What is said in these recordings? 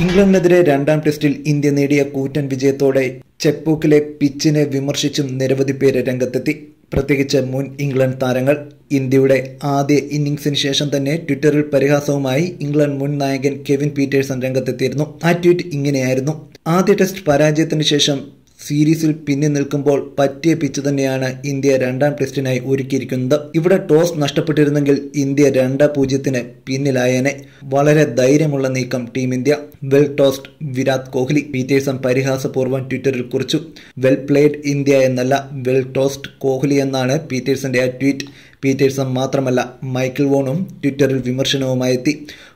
ഇംഗ്ലണ്ടിനെതിരെ രണ്ടാം ടെസ്റ്റിൽ ഇന്ത്യ നേടിയ കൂറ്റൻ വിജയത്തോടെ ചെപ്പൂക്കിലെ പിച്ചിനെ വിമർശിച്ചും നിരവധി പേര് രംഗത്തെത്തി. പ്രത്യേകിച്ച് മുൻ ഇംഗ്ലണ്ട് താരങ്ങൾ. ഇന്ത്യയുടെ ആദ്യ ഇന്നിംഗ്സിന് ശേഷം തന്നെ ട്വിറ്ററിൽ പരിഹാസവുമായി ഇംഗ്ലണ്ട് മുൻ നായകൻ കെവിൻ പീറ്റേഴ്സൺ രംഗത്തെത്തിയിരുന്നു. ആ ട്വീറ്റ് ഇങ്ങനെയായിരുന്നു. ആദ്യ ടെസ്റ്റ് പരാജയത്തിന് ശേഷം സീരീസിൽ പിന്നിൽ നിൽക്കുമ്പോൾ പറ്റിയ പിച്ച് തന്നെയാണ് ഇന്ത്യ രണ്ടാം ടെസ്റ്റിനായി ഒരുക്കിയിരിക്കുന്നത്. ഇവിടെ ടോസ് നഷ്ടപ്പെട്ടിരുന്നെങ്കിൽ ഇന്ത്യ രണ്ട് പൂജ്യത്തിന് പിന്നിലായേനെ. വളരെ ധൈര്യമുള്ള നീക്കം team India. Well tossed Virat Kohli. Pietersen പരിഹാസപൂർവം ട്വിറ്ററിൽ കുറിച്ചു. വെൽ പ്ലേഡ് ഇന്ത്യ എന്നല്ല വെൽ ടോസ്ഡ് കോഹ്ലി എന്നാണ് പീറ്റേഴ്സന്റെ ആ ട്വീറ്റ്. പീറ്റേഴ്സൺ മാത്രമല്ല മൈക്കിൾ വോണും ട്വിറ്ററിൽ വിമർശനവുമായി എത്തി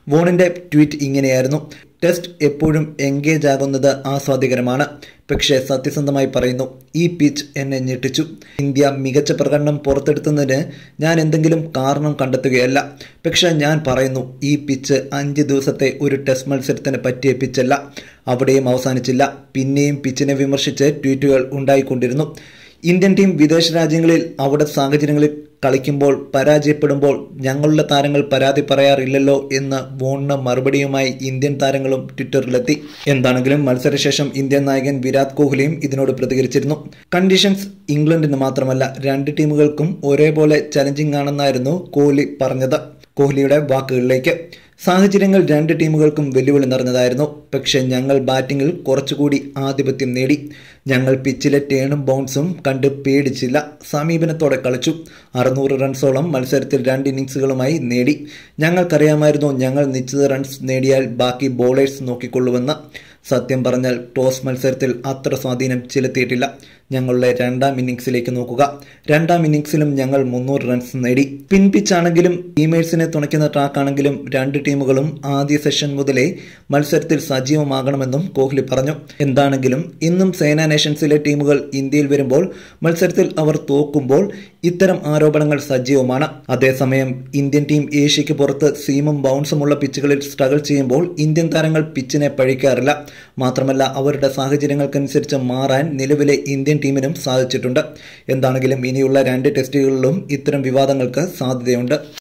വോണിന്റെ ട്വീറ്റ് ഇങ്ങനെയായിരുന്നു. ടെസ്റ്റ് എപ്പോഴും എൻഗേജ് ആകുന്നത് ആസ്വാദികരമാണ് പക്ഷേ സത്യസന്ധമായി പറയുന്നു ഈ പിച്ച് എന്നെ ഞെട്ടിച്ചു. ഇന്ത്യ മികച്ച പ്രകടനം പുറത്തെടുത്തുന്നതിന് ഞാൻ എന്തെങ്കിലും കാരണം കണ്ടെത്തുകയല്ല. പക്ഷേ ഞാൻ പറയുന്നു ഈ പിച്ച് അഞ്ച് ദിവസത്തെ ഒരു ടെസ്റ്റ് മത്സരത്തിന് പറ്റിയ പിച്ചല്ല അവിടെയും അവസാനിച്ചില്ല. പിന്നെയും പിച്ചിനെ വിമർശിച്ച് ട്വീറ്റുകൾ ഉണ്ടായിക്കൊണ്ടിരുന്നു. ഇന്ത്യൻ ടീം വിദേശ രാജ്യങ്ങളിൽ അവിടെ സാഹചര്യങ്ങളിൽ കളിക്കുമ്പോൾ പരാജയപ്പെടുമ്പോൾ ഞങ്ങളുടെ താരങ്ങൾ പരാതി പറയാറില്ലല്ലോ എന്ന് വോണിന് മറുപടിയുമായി ഇന്ത്യൻ താരങ്ങളും ട്വിറ്ററിലെത്തി. എന്താണെങ്കിലും മത്സരശേഷം ഇന്ത്യൻ നായകൻ വിരാട് കോഹ്ലിയും ഇതിനോട് പ്രതികരിച്ചിരുന്നു. കണ്ടീഷൻസ് ഇംഗ്ലണ്ടിന് മാത്രമല്ല രണ്ട് ടീമുകൾക്കും ഒരേപോലെ ചലഞ്ചിങ് ആണെന്നായിരുന്നു കോഹ്ലി പറഞ്ഞത്. കോഹ്ലിയുടെ വാക്കുകളിലേക്ക്. സാഹചര്യങ്ങൾ രണ്ട് ടീമുകൾക്കും വെല്ലുവിളി നിറഞ്ഞതായിരുന്നു. പക്ഷേ ഞങ്ങൾ ബാറ്റിങ്ങിൽ കുറച്ചുകൂടി ആധിപത്യം നേടി. ഞങ്ങൾ പിച്ചിലെ ടേണും ബൗൺസും കണ്ട് പേടിച്ചില്ല. സമീപനത്തോടെ കളിച്ചു. അറുന്നൂറ് റൺസോളം മത്സരത്തിൽ രണ്ട് ഇന്നിങ്സുകളുമായി നേടി. ഞങ്ങൾക്കറിയാമായിരുന്നു ഞങ്ങൾ നിശ്ചിത റൺസ് നേടിയാൽ ബാക്കി ബോളേഴ്സ് നോക്കിക്കൊള്ളുമെന്ന്. സത്യം പറഞ്ഞാൽ ടോസ് മത്സരത്തിൽ അത്ര സ്വാധീനം ചെലുത്തിയിട്ടില്ല. ഞങ്ങളുടെ രണ്ടാം ഇന്നിങ്സിലേക്ക് നോക്കുക. രണ്ടാം ഇന്നിങ്സിലും ഞങ്ങൾ മുന്നൂറ് റൺസ് നേടി. പിൻ പിച്ചാണെങ്കിലും ടീമേഴ്സിനെ തുണയ്ക്കുന്ന ട്രാക്കാണെങ്കിലും രണ്ട് ടീമുകളും ആദ്യ സെഷൻ മുതലേ മത്സരത്തിൽ സജീവമാകണമെന്നും കോഹ്ലി പറഞ്ഞു. എന്താണെങ്കിലും ഇന്നും സേനാ നേഷൻസിലെ ടീമുകൾ ഇന്ത്യയിൽ വരുമ്പോൾ മത്സരത്തിൽ അവർ തോക്കുമ്പോൾ ഇത്തരം ആരോപണങ്ങൾ സജീവമാണ്. അതേസമയം ഇന്ത്യൻ ടീം ഏഷ്യയ്ക്ക് പുറത്ത് സീമും ബൗൺസുമുള്ള പിച്ചുകളിൽ സ്ട്രഗിൾ ചെയ്യുമ്പോൾ ഇന്ത്യൻ താരങ്ങൾ പിച്ചിനെ പഴിക്കാറില്ല. മാത്രമല്ല അവരുടെ സാഹചര്യങ്ങൾക്കനുസരിച്ച് മാറാൻ നിലവിലെ ഇന്ത്യൻ ടീമിനും സാധിച്ചിട്ടുണ്ട്. എന്താണെങ്കിലും ഇനിയുള്ള രണ്ട് ടെസ്റ്റുകളിലും ഇത്തരം വിവാദങ്ങൾക്ക് സാധ്യതയുണ്ട്.